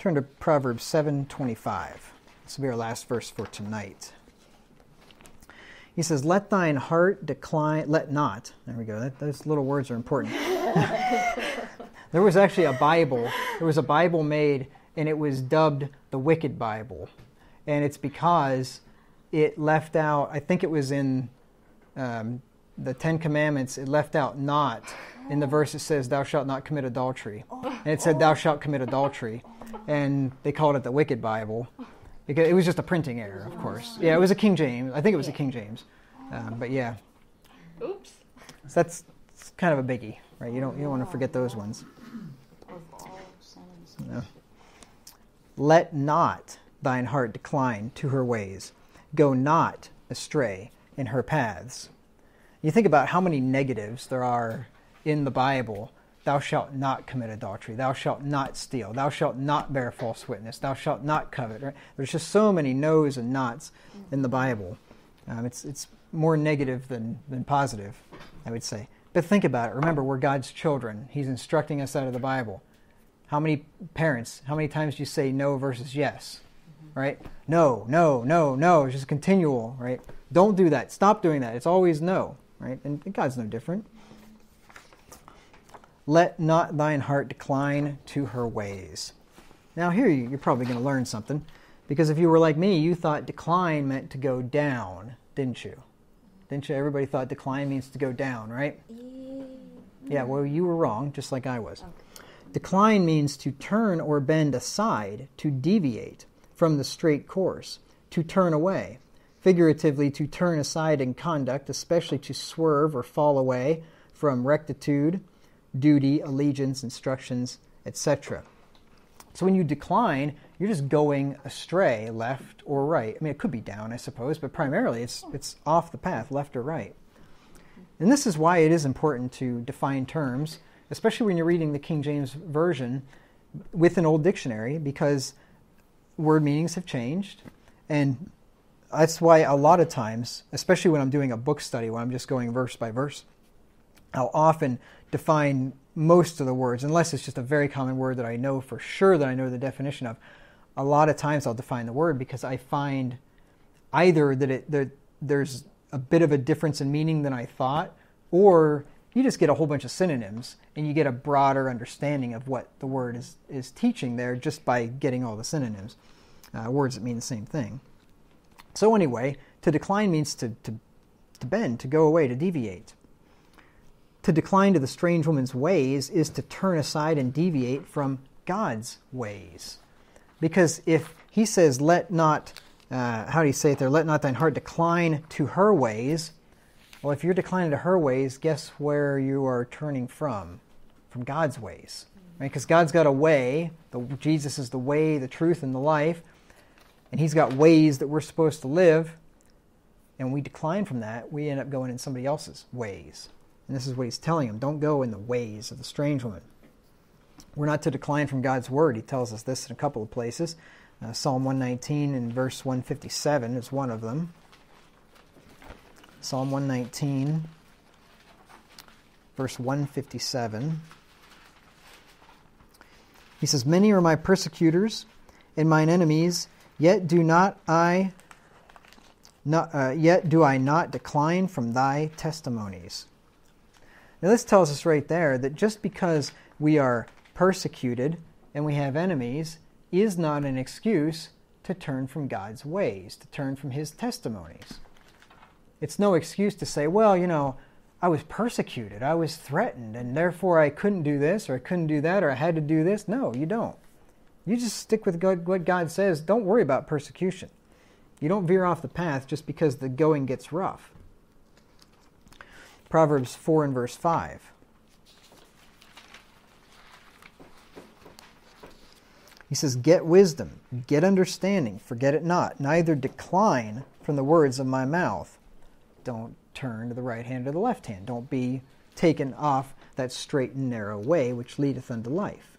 Turn to Proverbs 7:25. This will be our last verse for tonight. He says, "Let thine heart decline. Let not." There we go. That, those little words are important. there was actually a Bible. There was a Bible made, and it was dubbed the Wicked Bible, and it's because it left out. I think it was in um, the Ten Commandments. It left out "not" in the verse. It says, "Thou shalt not commit adultery," and it said, "Thou shalt commit adultery," and they called it the Wicked Bible because it was just a printing error, of course. Yeah, it was a King James. I think it was a King James, um, but yeah. Oops. So that's it's kind of a biggie, right? You don't you don't want to forget those ones. No. Let not thine heart decline to her ways. Go not astray in her paths. You think about how many negatives there are in the Bible. Thou shalt not commit adultery. Thou shalt not steal. Thou shalt not bear false witness. Thou shalt not covet. Right? There's just so many no's and nots in the Bible. Um, it's, it's more negative than, than positive, I would say. But think about it. Remember, we're God's children. He's instructing us out of the Bible. How many parents, how many times do you say no versus yes? Right? No, no, no, no. It's just continual, right? Don't do that. Stop doing that. It's always no, right? And God's no different. Let not thine heart decline to her ways. Now, here you're probably going to learn something because if you were like me, you thought decline meant to go down, didn't you? Didn't you? Everybody thought decline means to go down, right? Yeah, mm. well, you were wrong, just like I was. Decline means to turn or bend aside, to deviate from the straight course, to turn away. Figuratively, to turn aside in conduct, especially to swerve or fall away from rectitude, duty, allegiance, instructions, etc. So when you decline, you're just going astray, left or right. I mean, it could be down, I suppose, but primarily it's, it's off the path, left or right. And this is why it is important to define terms, especially when you're reading the King James Version with an old dictionary, because word meanings have changed. And that's why a lot of times, especially when I'm doing a book study, when I'm just going verse by verse, I'll often define most of the words, unless it's just a very common word that I know for sure that I know the definition of. A lot of times I'll define the word because I find either that it that there's a bit of a difference in meaning than I thought, or you just get a whole bunch of synonyms and you get a broader understanding of what the word is, is teaching there just by getting all the synonyms, uh, words that mean the same thing. So, anyway, to decline means to, to, to bend, to go away, to deviate. To decline to the strange woman's ways is to turn aside and deviate from God's ways. Because if he says, let not, uh, how do you say it there, let not thine heart decline to her ways, well, if you're declining to her ways, guess where you are turning from? From God's ways. Right? Because God's got a way. The, Jesus is the way, the truth, and the life. And He's got ways that we're supposed to live. And we decline from that, we end up going in somebody else's ways. And this is what He's telling them don't go in the ways of the strange woman. We're not to decline from God's word. He tells us this in a couple of places. Uh, Psalm 119 and verse 157 is one of them. Psalm 119, verse 157. He says, Many are my persecutors and mine enemies, yet do not I not, uh, yet do I not decline from thy testimonies. Now this tells us right there that just because we are persecuted and we have enemies is not an excuse to turn from God's ways, to turn from his testimonies. It's no excuse to say, well, you know, I was persecuted, I was threatened, and therefore I couldn't do this, or I couldn't do that, or I had to do this. No, you don't. You just stick with what God says. Don't worry about persecution. You don't veer off the path just because the going gets rough. Proverbs 4 and verse 5. He says, Get wisdom, get understanding, forget it not, neither decline from the words of my mouth don't turn to the right hand or the left hand. Don't be taken off that straight and narrow way which leadeth unto life.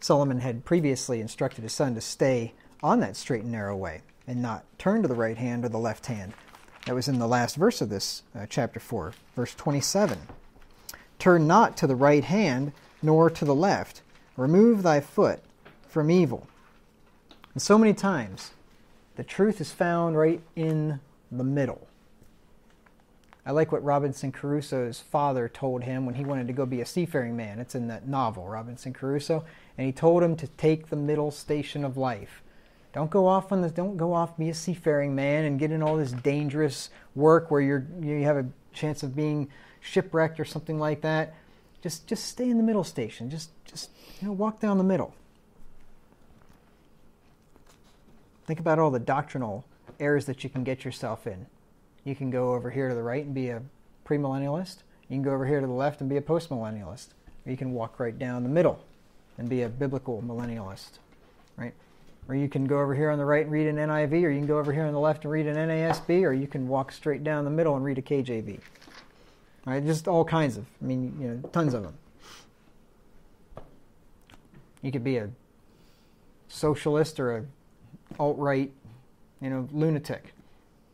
Solomon had previously instructed his son to stay on that straight and narrow way and not turn to the right hand or the left hand. That was in the last verse of this uh, chapter 4, verse 27. Turn not to the right hand nor to the left, Remove thy foot from evil. And so many times, the truth is found right in the middle. I like what Robinson Crusoe's father told him when he wanted to go be a seafaring man. It's in that novel, Robinson Crusoe, and he told him to take the middle station of life. Don't go off on this. don't go off be a seafaring man and get in all this dangerous work where you're you have a chance of being shipwrecked or something like that. Just just stay in the middle station. Just just you know walk down the middle. Think about all the doctrinal errors that you can get yourself in. You can go over here to the right and be a premillennialist. You can go over here to the left and be a postmillennialist. Or you can walk right down the middle and be a biblical millennialist, right? Or you can go over here on the right and read an NIV, or you can go over here on the left and read an NASB, or you can walk straight down the middle and read a KJV. Right? Just all kinds of, I mean, you know, tons of them. You could be a socialist or a alt-right, you know, lunatic.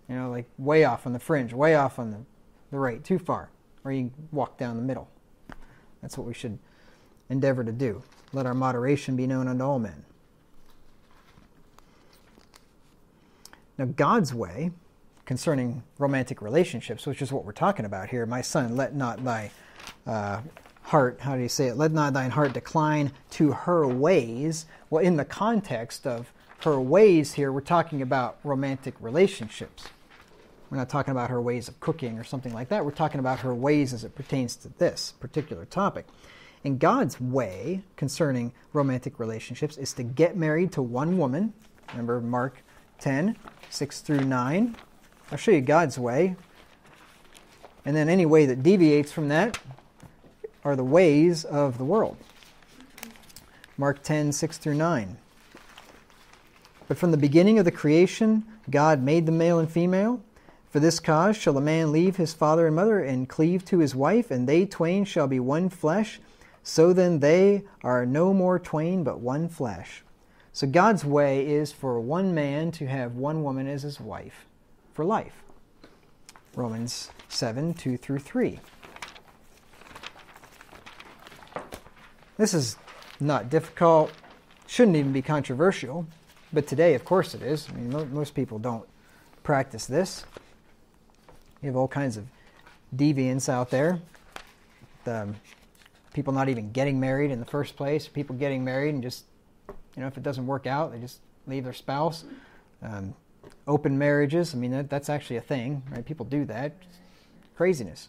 You know, like way off on the fringe, way off on the, the right, too far. Or you walk down the middle. That's what we should endeavor to do. Let our moderation be known unto all men. Now, God's way concerning romantic relationships, which is what we're talking about here, my son, let not thy uh, heart, how do you say it? Let not thine heart decline to her ways. Well, in the context of her ways here, we're talking about romantic relationships. We're not talking about her ways of cooking or something like that. We're talking about her ways as it pertains to this particular topic. And God's way concerning romantic relationships is to get married to one woman. Remember Mark 10, 6 through 9. I'll show you God's way. And then any way that deviates from that are the ways of the world. Mark 10, 6 through 9. But from the beginning of the creation, God made the male and female. For this cause shall a man leave his father and mother and cleave to his wife, and they twain shall be one flesh. So then they are no more twain, but one flesh. So God's way is for one man to have one woman as his wife for life. Romans 7 2 through 3. This is not difficult, shouldn't even be controversial, but today, of course, it is. I mean, most people don't practice this. You have all kinds of deviants out there. The people not even getting married in the first place, people getting married and just, you know, if it doesn't work out, they just leave their spouse. Um, open marriages, I mean, that, that's actually a thing, right? People do that. Craziness.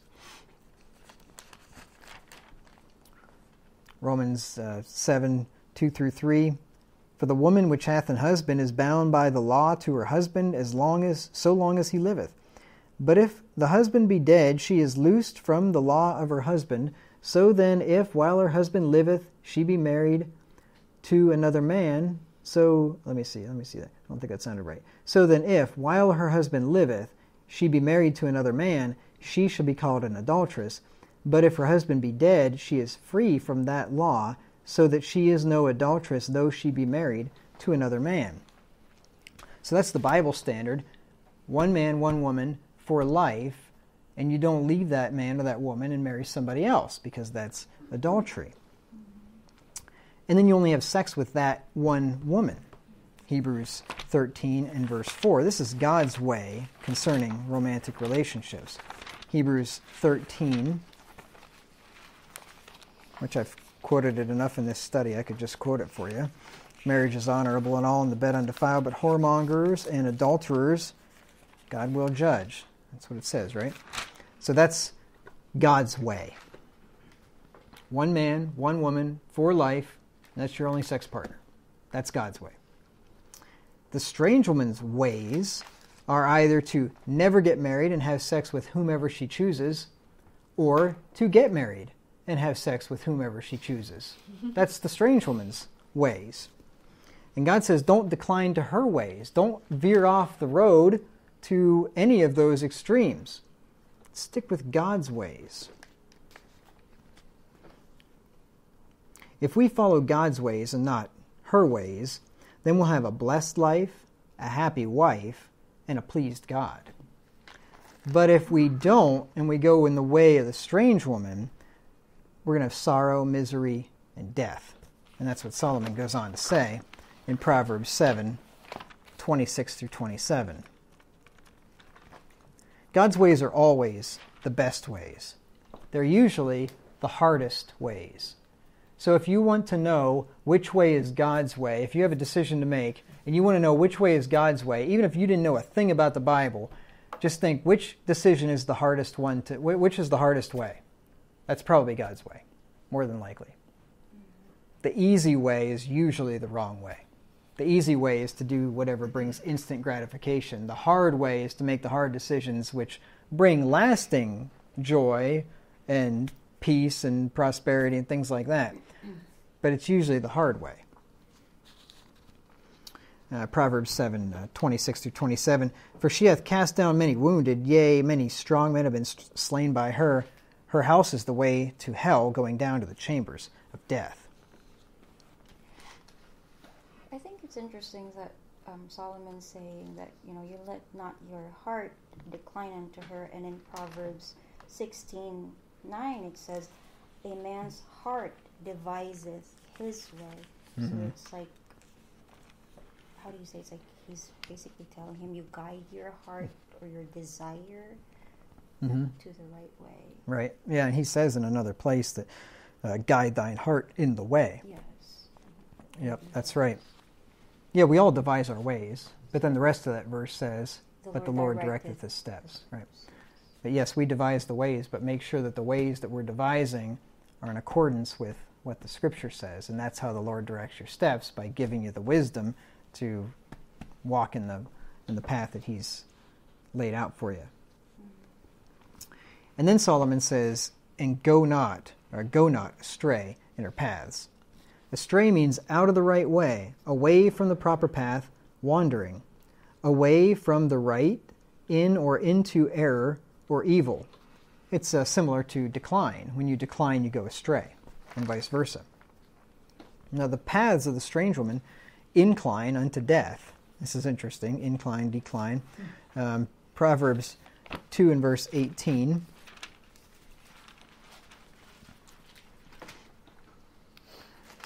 Romans uh, 7 2 through 3. For the woman which hath an husband is bound by the law to her husband as long as so long as he liveth. But if the husband be dead, she is loosed from the law of her husband. So then, if while her husband liveth, she be married to another man, so let me see, let me see that. I don't think that sounded right. So then, if while her husband liveth, she be married to another man, she shall be called an adulteress. But if her husband be dead, she is free from that law, so that she is no adulteress, though she be married to another man. So that's the Bible standard one man, one woman for life, and you don't leave that man or that woman and marry somebody else because that's adultery. And then you only have sex with that one woman. Hebrews 13 and verse 4. This is God's way concerning romantic relationships. Hebrews 13 which I've quoted it enough in this study, I could just quote it for you. Marriage is honorable and all in the bed undefiled, but whoremongers and adulterers God will judge. That's what it says, right? So that's God's way. One man, one woman, for life, that's your only sex partner. That's God's way. The strange woman's ways are either to never get married and have sex with whomever she chooses, or to get married and have sex with whomever she chooses. Mm-hmm. That's the strange woman's ways. And God says, don't decline to her ways. Don't veer off the road to any of those extremes. Stick with God's ways. If we follow God's ways and not her ways, then we'll have a blessed life, a happy wife, and a pleased God. But if we don't, and we go in the way of the strange woman, we're going to have sorrow, misery, and death. And that's what Solomon goes on to say in Proverbs 7 26 through 27. God's ways are always the best ways, they're usually the hardest ways. So if you want to know which way is God's way, if you have a decision to make and you want to know which way is God's way, even if you didn't know a thing about the Bible, just think which decision is the hardest one to which is the hardest way. That's probably God's way, more than likely. The easy way is usually the wrong way. The easy way is to do whatever brings instant gratification. The hard way is to make the hard decisions which bring lasting joy and peace and prosperity and things like that. But it's usually the hard way. Uh, Proverbs 7 uh, 26 through 27. For she hath cast down many wounded, yea, many strong men have been slain by her. Her house is the way to hell, going down to the chambers of death. I think it's interesting that um, Solomon's saying that you know you let not your heart decline unto her, and in Proverbs sixteen nine it says, "A man's heart devises his way." Mm-hmm. So it's like, how do you say? It's like he's basically telling him, "You guide your heart or your desire mm-hmm. to the right way." Right. Yeah, and he says in another place that, uh, "Guide thine heart in the way." Yes. Yep, that's right. Yeah, we all devise our ways, but then the rest of that verse says, the "But Lord the Lord directeth his steps." Right. But yes, we devise the ways, but make sure that the ways that we're devising are in accordance with what the Scripture says, and that's how the Lord directs your steps by giving you the wisdom to walk in the in the path that He's laid out for you. And then Solomon says, "And go not, or go not astray in her paths." Astray means out of the right way, away from the proper path, wandering, away from the right, in or into error or evil. It's uh, similar to decline. When you decline, you go astray, and vice versa. Now, the paths of the strange woman incline unto death. This is interesting incline, decline. Um, Proverbs 2 and verse 18.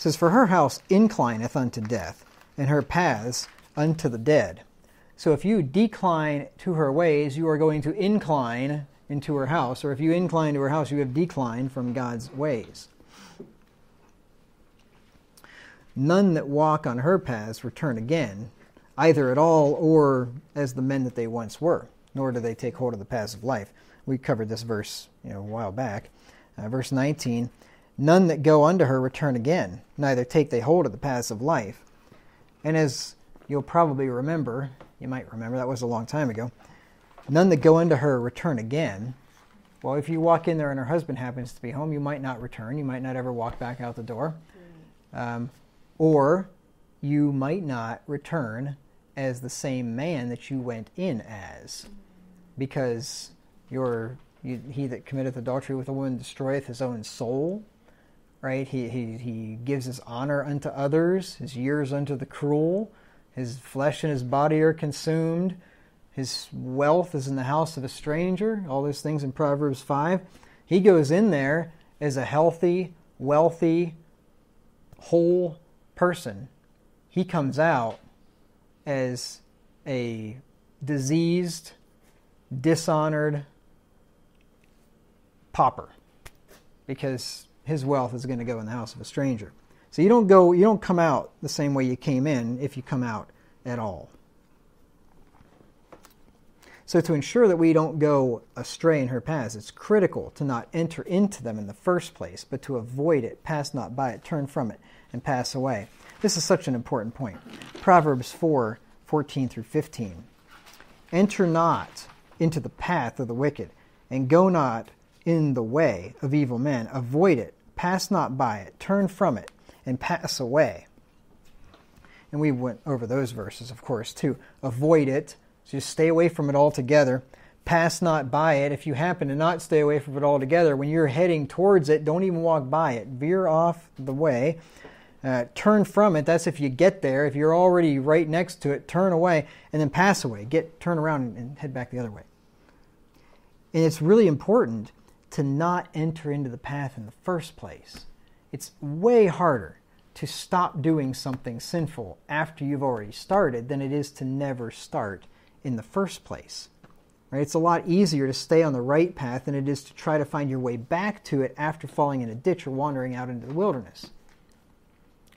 says, For her house inclineth unto death, and her paths unto the dead. So if you decline to her ways, you are going to incline into her house, or if you incline to her house, you have declined from God's ways. None that walk on her paths return again, either at all or as the men that they once were, nor do they take hold of the paths of life. We covered this verse you know, a while back. Uh, verse 19 None that go unto her return again, neither take they hold of the paths of life. And as you'll probably remember, you might remember, that was a long time ago, none that go unto her return again. Well, if you walk in there and her husband happens to be home, you might not return. You might not ever walk back out the door. Um, or you might not return as the same man that you went in as. Because you, he that committeth adultery with a woman destroyeth his own soul right? He, he, he gives his honor unto others, his years unto the cruel, his flesh and his body are consumed, his wealth is in the house of a stranger, all those things in Proverbs 5. He goes in there as a healthy, wealthy, whole person. He comes out as a diseased, dishonored pauper because his wealth is going to go in the house of a stranger. So you don't go you don't come out the same way you came in if you come out at all. So to ensure that we don't go astray in her paths, it's critical to not enter into them in the first place, but to avoid it, pass not by it, turn from it, and pass away. This is such an important point. Proverbs 4 14 through 15. Enter not into the path of the wicked, and go not in the way of evil men. Avoid it, pass not by it, turn from it, and pass away. And we went over those verses, of course, to Avoid it, so just stay away from it altogether. Pass not by it. If you happen to not stay away from it altogether, when you're heading towards it, don't even walk by it. Veer off the way. Uh, turn from it. That's if you get there. If you're already right next to it, turn away and then pass away. Get turn around and head back the other way. And it's really important to not enter into the path in the first place. It's way harder to stop doing something sinful after you've already started than it is to never start in the first place. Right? It's a lot easier to stay on the right path than it is to try to find your way back to it after falling in a ditch or wandering out into the wilderness.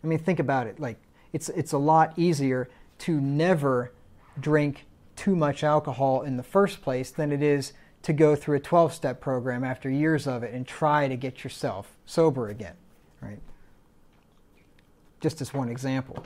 I mean, think about it. Like, it's, it's a lot easier to never drink too much alcohol in the first place than it is to go through a 12 step program after years of it and try to get yourself sober again, right? Just as one example.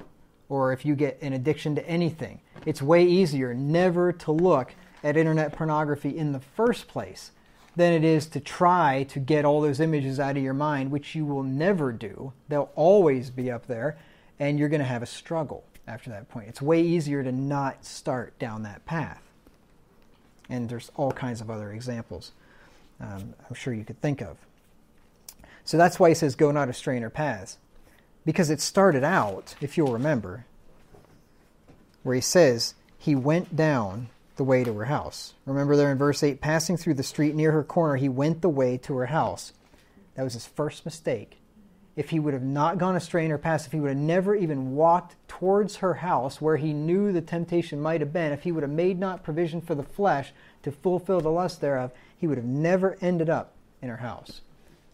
Or if you get an addiction to anything, it's way easier never to look at internet pornography in the first place than it is to try to get all those images out of your mind, which you will never do. They'll always be up there, and you're going to have a struggle after that point. It's way easier to not start down that path. And there's all kinds of other examples um, I'm sure you could think of. So that's why he says, Go not astray in her paths. Because it started out, if you'll remember, where he says, He went down the way to her house. Remember there in verse 8, passing through the street near her corner, he went the way to her house. That was his first mistake. If he would have not gone astray in her path, if he would have never even walked towards her house where he knew the temptation might have been, if he would have made not provision for the flesh to fulfill the lust thereof, he would have never ended up in her house.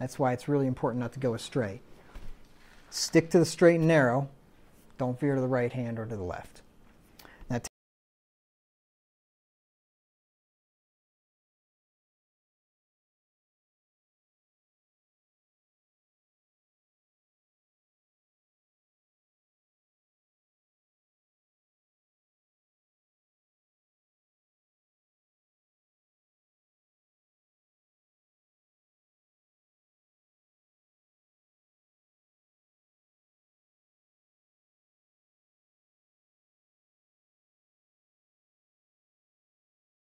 That's why it's really important not to go astray. Stick to the straight and narrow. Don't veer to the right hand or to the left.